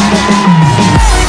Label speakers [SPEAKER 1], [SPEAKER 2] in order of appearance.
[SPEAKER 1] Música